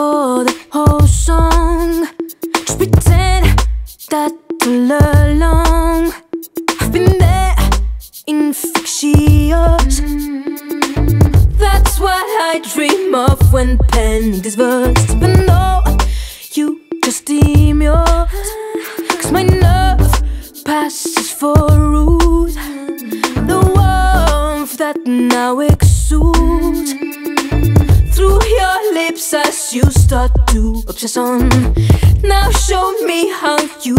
for the whole song. Just pretend that all along I've been there, infectious. That's what I dream of when penning this verse. Even though you just demure, cause my nerve passes for rude. The warmth that now exudes through your lips as you start to obsess on. Now show me how you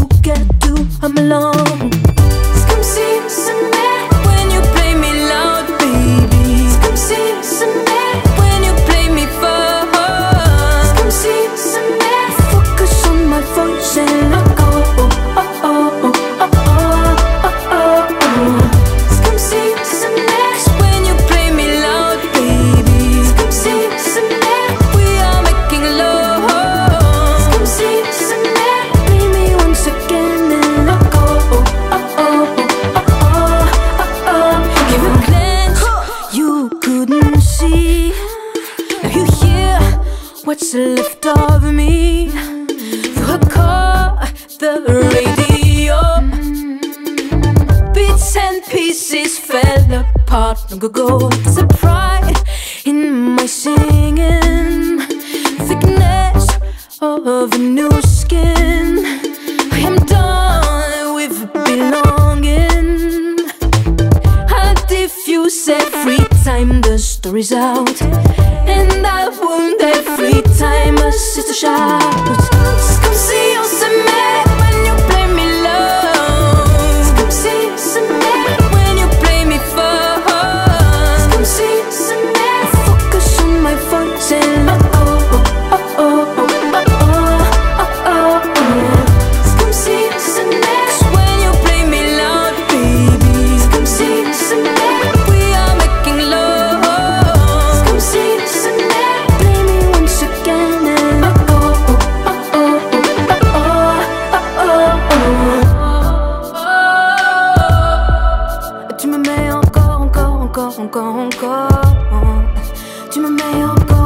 what's left of me. Through a the radio. Bits and pieces fell apart long ago. There's a pride in my singing, thickness of a new skin. I am done with belonging. I diffuse every time the story's out, and I wound every time a sister shouts. Encore, encore, encore. Tu me mets encore.